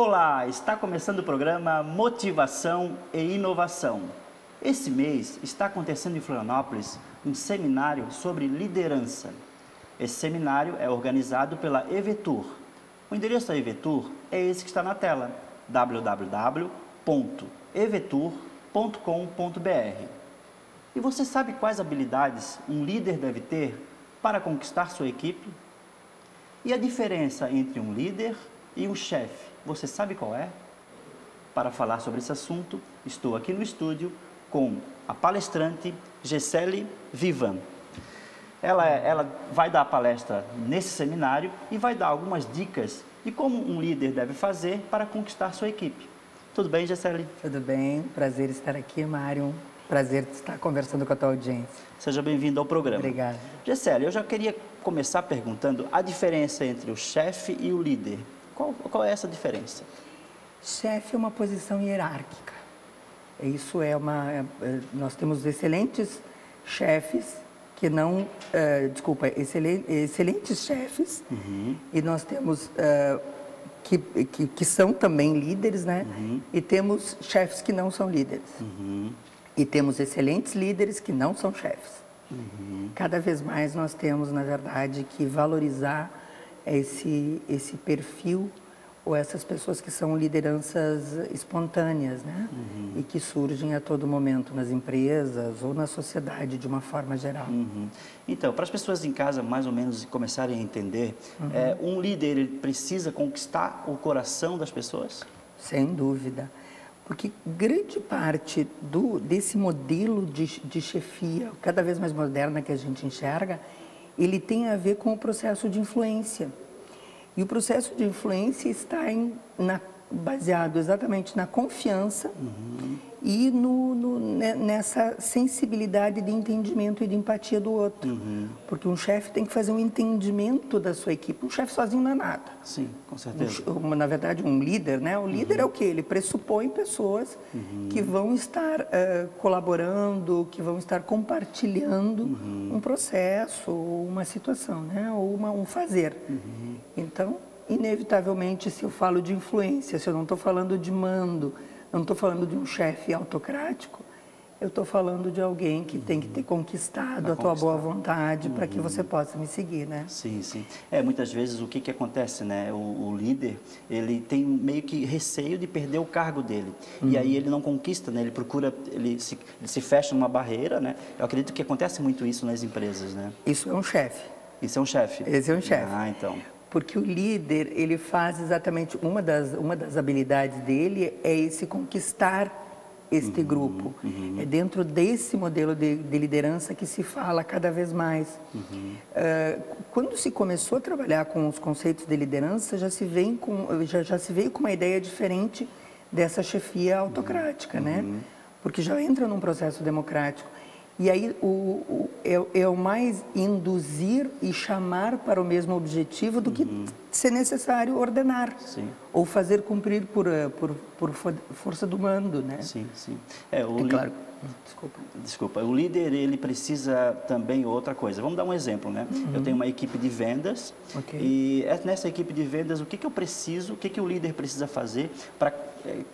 Olá, está começando o programa Motivação e Inovação. Esse mês está acontecendo em Florianópolis um seminário sobre liderança. Esse seminário é organizado pela Evetur. O endereço da Evetur é esse que está na tela: www.evetur.com.br. E você sabe quais habilidades um líder deve ter para conquistar sua equipe? E a diferença entre um líder e um chefe, você sabe qual é? Para falar sobre esse assunto, estou aqui no estúdio com a palestrante Gessele Vivan. Ela, ela vai dar a palestra nesse seminário e vai dar algumas dicas de como um líder deve fazer para conquistar sua equipe. Tudo bem, Gessele? Tudo bem, prazer estar aqui, Mário. Prazer estar conversando com a tua audiência. Seja bem-vindo ao programa. Obrigada. Gessele, eu já queria começar perguntando a diferença entre o chefe e o líder. Qual, qual é essa diferença? Chefe é uma posição hierárquica. Isso é uma. É, nós temos excelentes chefes que não. Uh, desculpa, excelentes, excelentes chefes uhum. e nós temos. Uh, que, que, que, são também líderes, né? Uhum. E temos chefes que não são líderes. Uhum. E temos excelentes líderes que não são chefes. Uhum. Cada vez mais nós temos, na verdade, que valorizar esse, esse perfil ou essas pessoas que são lideranças espontâneas, né? Uhum. E que surgem a todo momento nas empresas ou na sociedade de uma forma geral. Uhum. Então, para as pessoas em casa mais ou menos começarem a entender, uhum. é, um líder ele precisa conquistar o coração das pessoas? Sem dúvida. Porque grande parte do, desse modelo de, de chefia, cada vez mais moderna que a gente enxerga, ele tem a ver com o processo de influência. E o processo de influência está em, na, baseado exatamente na confiança uhum e no, no, nessa sensibilidade de entendimento e de empatia do outro. Uhum. Porque um chefe tem que fazer um entendimento da sua equipe. Um chefe sozinho não é nada. Sim, com certeza. Um, na verdade, um líder, né? O líder uhum. é o que? Ele pressupõe pessoas que vão estar uh, colaborando, que vão estar compartilhando um processo, uma situação, né? Ou uma, um fazer. Então, inevitavelmente, se eu falo de influência, se eu não estou falando de mando, não estou falando de um chefe autocrático, eu estou falando de alguém que uhum. tem que ter conquistado pra a tua boa vontade uhum. para que você possa me seguir, né? Sim, sim. É, muitas vezes o que, que acontece, né? O, o líder, ele tem meio que receio de perder o cargo dele. Uhum. E aí ele não conquista, né? Ele procura, ele se, ele se fecha numa barreira, né? Eu acredito que acontece muito isso nas empresas, né? Isso é um chefe. Isso é um chefe? Esse é um chefe. Ah, então porque o líder ele faz exatamente uma das uma das habilidades dele é esse conquistar este uhum, grupo uhum. é dentro desse modelo de, de, liderança que se fala cada vez mais uhum. uh, quando se começou a trabalhar com os conceitos de liderança já se vem com já, já se veio com uma ideia diferente dessa chefia autocrática né uhum. porque já entra num processo democrático e aí o, o é, é, o mais induzir e chamar para o mesmo objetivo do que uhum. ser necessário ordenar. Sim. Ou fazer cumprir por, eh, por, por força do mando, né? Sim, sim. É, o é claro. Desculpa. Desculpa. O líder, ele precisa também outra coisa. Vamos dar um exemplo, né? Uhum. Eu tenho uma equipe de vendas okay. e nessa equipe de vendas, o que, que eu preciso, o que, que o líder precisa fazer para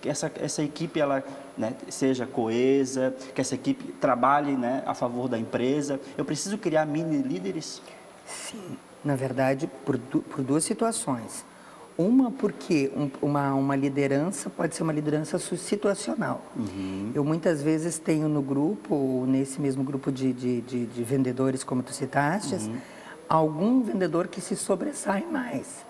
que essa, essa equipe ela, né, seja coesa, que essa equipe trabalhe né, a favor da empresa. Eu preciso criar mini líderes? Sim, na verdade, por, por duas situações. Uma, porque um, uma, uma liderança pode ser uma liderança situacional. Uhum. Eu muitas vezes tenho no grupo, ou nesse mesmo grupo de, de, de, de vendedores, como tu citaste, uhum. algum vendedor que se sobressai mais.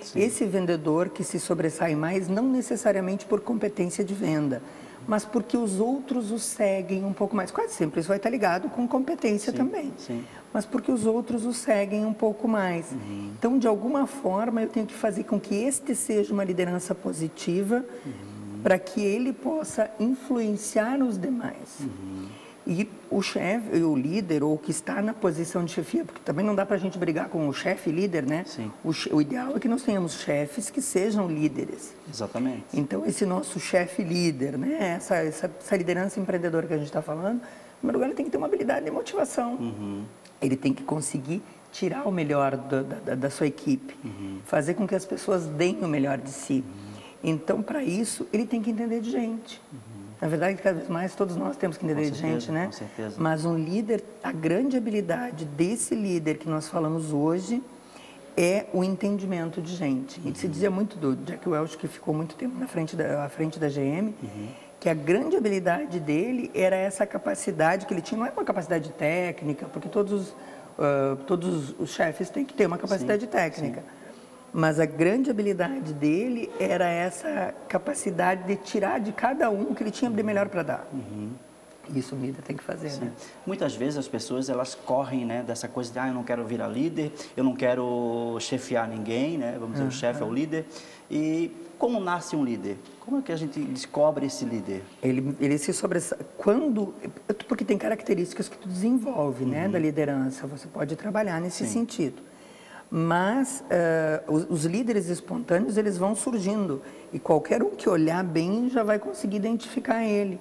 Sim. Esse vendedor que se sobressai mais, não necessariamente por competência de venda, mas porque os outros o seguem um pouco mais. Quase sempre isso vai estar ligado com competência sim, também. Sim. Mas porque os outros o seguem um pouco mais. Uhum. Então, de alguma forma, eu tenho que fazer com que este seja uma liderança positiva uhum. para que ele possa influenciar os demais. Uhum. E o chefe, o líder, ou que está na posição de chefia, porque também não dá para a gente brigar com o chefe líder, né? Sim. O, o, ideal é que nós tenhamos chefes que sejam líderes. Exatamente. Então, esse nosso chefe líder, né? Essa, essa, essa, liderança empreendedora que a gente está falando, em primeiro lugar, ele tem que ter uma habilidade de motivação. Uhum. Ele tem que conseguir tirar o melhor do, da, da, sua equipe, uhum. fazer com que as pessoas deem o melhor de si. Uhum. Então, para isso, ele tem que entender de gente. Uhum. Na verdade, cada vez mais todos nós temos que entender com certeza, gente, né? Com certeza. Mas um líder, a grande habilidade desse líder que nós falamos hoje é o entendimento de gente. Ele uhum. se dizia muito do Jack Welch, que ficou muito tempo na frente da, à frente da GM, uhum. que a grande habilidade dele era essa capacidade que ele tinha, não é uma capacidade técnica, porque todos os, uh, todos os chefes têm que ter uma capacidade sim, técnica. Sim mas a grande habilidade dele era essa capacidade de tirar de cada um o que ele tinha de melhor para dar. Uhum. Isso o líder tem que fazer, Sim. né? Muitas vezes as pessoas elas correm, né, dessa coisa de ah, eu não quero virar líder, eu não quero chefiar ninguém, né? Vamos dizer, uhum. o chefe é o líder. E como nasce um líder? Como é que a gente descobre esse líder? Ele, ele se sobressai quando porque tem características que tu desenvolve, uhum. né, da liderança. Você pode trabalhar nesse Sim. sentido mas uh, os, os, líderes espontâneos eles vão surgindo e qualquer um que olhar bem já vai conseguir identificar ele,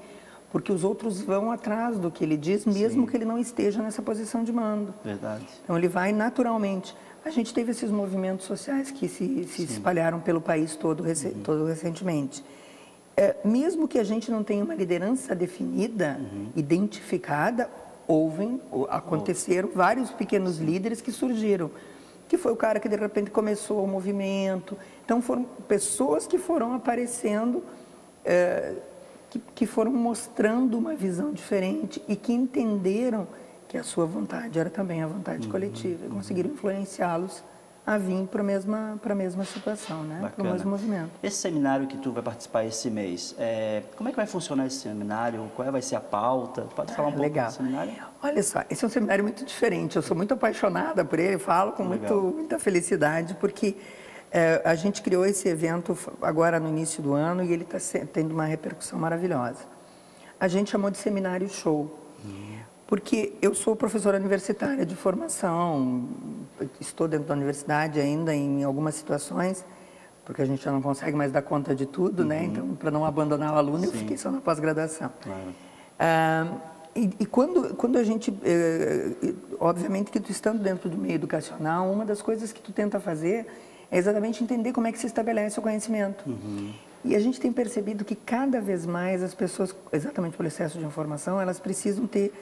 porque os outros vão atrás do que ele diz, mesmo Sim. que ele não esteja nessa posição de mando. Verdade. Então ele vai naturalmente. A gente teve esses movimentos sociais que se, se espalharam pelo país todo, rec uhum. todo recentemente. É, mesmo que a gente não tenha uma liderança definida, uhum. identificada, houve, aconteceram vários pequenos líderes que surgiram que foi o cara que de repente começou o movimento. Então foram pessoas que foram aparecendo, é, que, que foram mostrando uma visão diferente e que entenderam que a sua vontade era também a vontade uhum, coletiva e conseguiram influenciá-los a vir para a mesma, mesma situação, né? para o mesmo movimento. Esse seminário que tu vai participar esse mês, é, como é que vai funcionar esse seminário? Qual vai ser a pauta? Pode falar um pouco legal. do seminário? Olha só, esse é um seminário muito diferente. Eu sou muito apaixonada por ele, falo com muito, muita felicidade, porque é, a gente criou esse evento agora no início do ano e ele está tendo uma repercussão maravilhosa. A gente chamou de seminário show. Hum. Porque eu sou professora universitária de formação, estou dentro da universidade ainda em algumas situações, porque a gente já não consegue mais dar conta de tudo, né? uhum. né? Então, para não abandonar o aluno, Sim. eu fiquei só na pós-graduação. Claro. Ah, e, e, quando, quando a gente, eh, obviamente que tu estando dentro do meio educacional, uma das coisas que tu tenta fazer é exatamente entender como é que se estabelece o conhecimento. Uhum. E a gente tem percebido que cada vez mais as pessoas, exatamente pelo excesso de informação, elas precisam ter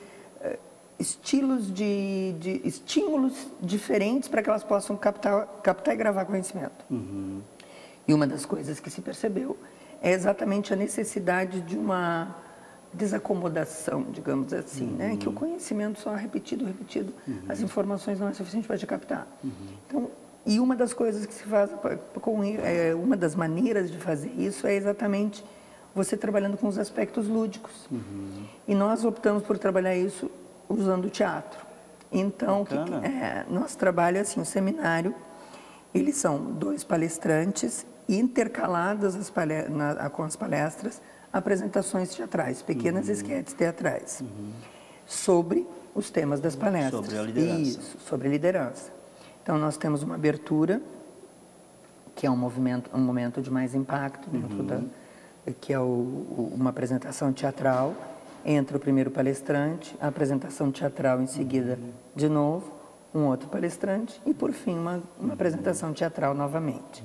estilos de, de, estímulos diferentes para que elas possam captar, captar e gravar conhecimento. Uhum. E uma das coisas que se percebeu é exatamente a necessidade de uma desacomodação, digamos assim, uhum. né? Que o conhecimento só repetido, repetido, uhum. as informações não é suficiente para te captar. Uhum. Então, e uma das coisas que se faz com é, uma das maneiras de fazer isso é exatamente você trabalhando com os aspectos lúdicos. Uhum. E nós optamos por trabalhar isso usando o teatro. Então, que, é, nosso trabalho é assim, o seminário, eles são dois palestrantes intercaladas as na, com as palestras, apresentações teatrais, pequenas uhum. esquetes teatrais, uhum. sobre os temas das palestras. Sobre a liderança. Isso, sobre liderança. Então, nós temos uma abertura, que é um, movimento, um momento de mais impacto dentro uhum. da... que é o, uma apresentação teatral, entra o primeiro palestrante, a apresentação teatral em seguida de novo, um outro palestrante e, por fim, uma, uma apresentação teatral novamente.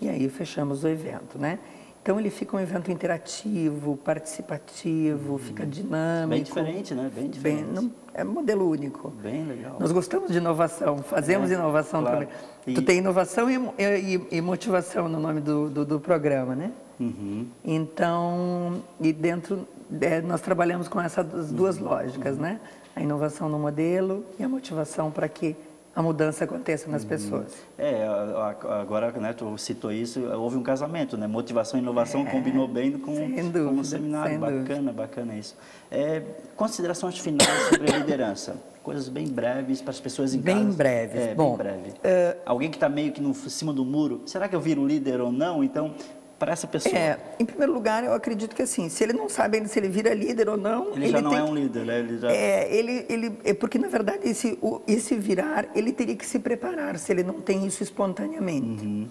E aí fechamos o evento, né? Então ele fica um evento interativo, participativo, uhum. fica dinâmico. Bem diferente, né? Bem diferente. Bem, não, é modelo único. Bem legal. Nós gostamos de inovação, fazemos é, inovação claro. também. E... Tu tem inovação e, e, e, motivação no nome do, do, do programa, né? Uhum. Então, e dentro, é, nós trabalhamos com essas duas uhum. lógicas, né? A inovação no modelo e a motivação para que a mudança aconteça nas uhum. pessoas. É, agora, né, tu citou isso, houve um casamento, né? Motivação e inovação é, combinou bem com, dúvida, com o seminário. Bacana, dúvida. bacana isso. É, considerações finais sobre a liderança. Coisas bem breves para as pessoas em bem casa. Breves. É, Bom, bem breve. Uh, Alguém que está meio que no cima do muro, será que eu viro líder ou não? Então, para essa pessoa? É, em primeiro lugar, eu acredito que assim, se ele não sabe ainda se ele vira líder ou não, ele, ele já não é um líder, né? Ele já... É, ele, ele, é porque na verdade esse, o, esse virar, ele teria que se preparar se ele não tem isso espontaneamente. Uhum.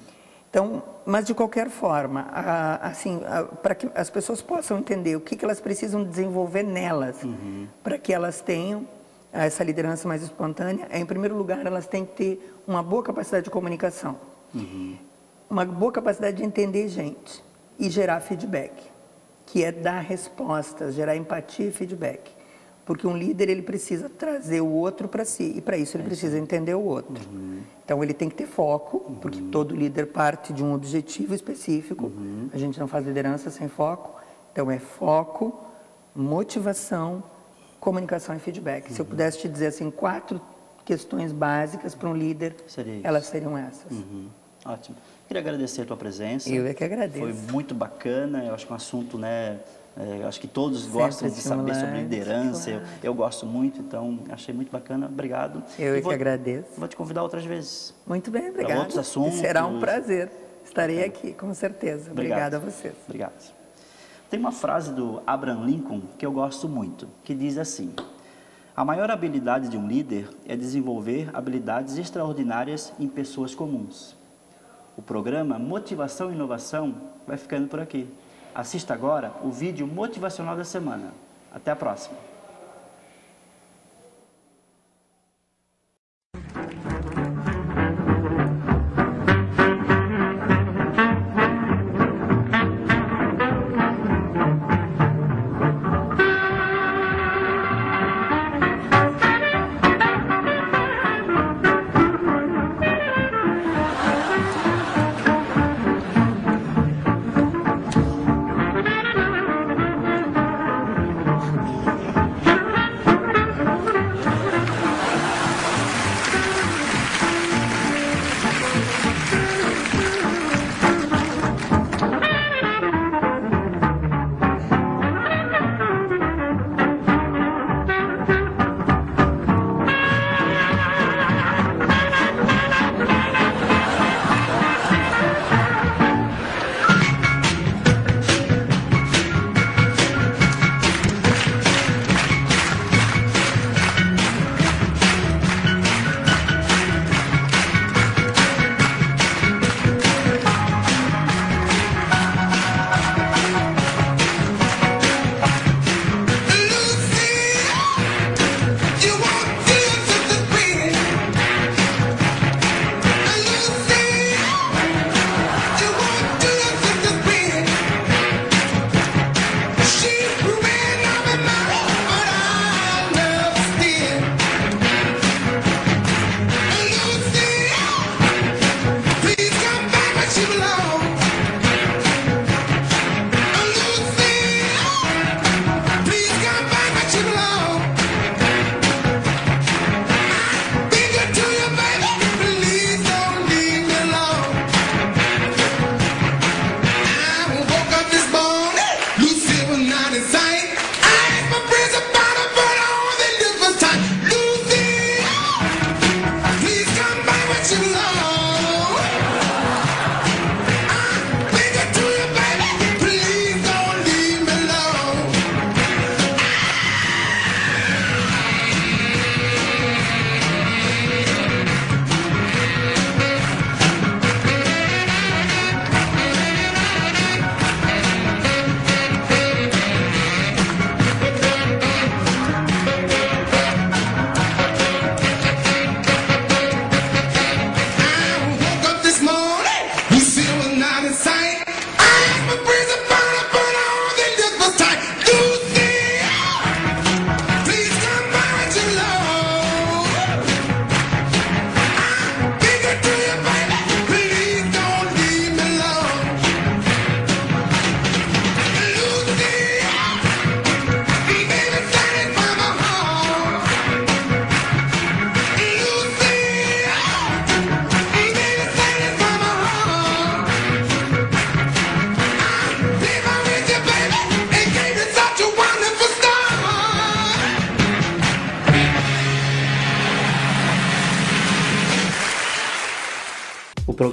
Então, mas de qualquer forma, a, assim, para que as pessoas possam entender o que, que elas precisam desenvolver nelas, uhum. para que elas tenham essa liderança mais espontânea, é, em primeiro lugar, elas têm que ter uma boa capacidade de comunicação. Uhum uma boa capacidade de entender gente. e gerar feedback, que é dar respostas, gerar empatia e feedback. Porque um líder ele precisa trazer o outro para si e para isso ele é precisa entender o outro. Uhum. Então ele tem que ter foco, uhum. porque todo líder parte de um objetivo específico. Uhum. A gente não faz liderança sem foco. Então é foco, motivação, comunicação e feedback. Se eu uhum. pudesse te dizer assim quatro questões básicas para um líder, elas seriam essas. Ótimo. Queria agradecer a tua presença. Eu é que agradeço. Foi muito bacana. Eu acho que é um assunto, né? É, acho que todos Sempre gostam de saber sobre liderança. Claro. Eu, eu, gosto muito, então achei muito bacana. Obrigado. Eu é que agradeço. Vou te convidar outras vezes. Muito bem, obrigado. Outros assuntos. Será um prazer. Estarei é. aqui, com certeza. Obrigado. Obrigado a vocês. Obrigado. Tem uma frase do Abraham Lincoln que eu gosto muito, que diz assim: A maior habilidade de um líder é desenvolver habilidades extraordinárias em pessoas comuns. O programa Motivação e Inovação vai ficando por aqui. Assista agora o vídeo motivacional da semana. Até a próxima!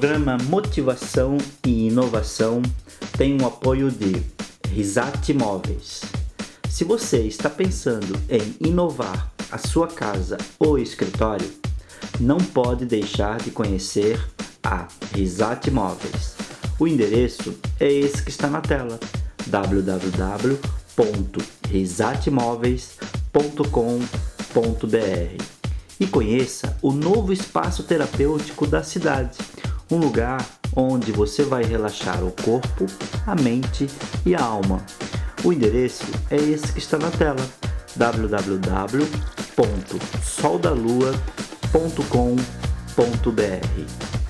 Programa Motivação e Inovação tem o apoio de Risate Móveis. Se você está pensando em inovar a sua casa ou escritório, não pode deixar de conhecer a Risate Móveis. O endereço é esse que está na tela: www.risatemoveis.com.br e conheça o novo espaço terapêutico da cidade um lugar onde você vai relaxar o corpo, a mente e a alma. O endereço é esse que está na tela: www.soldalua.com.br.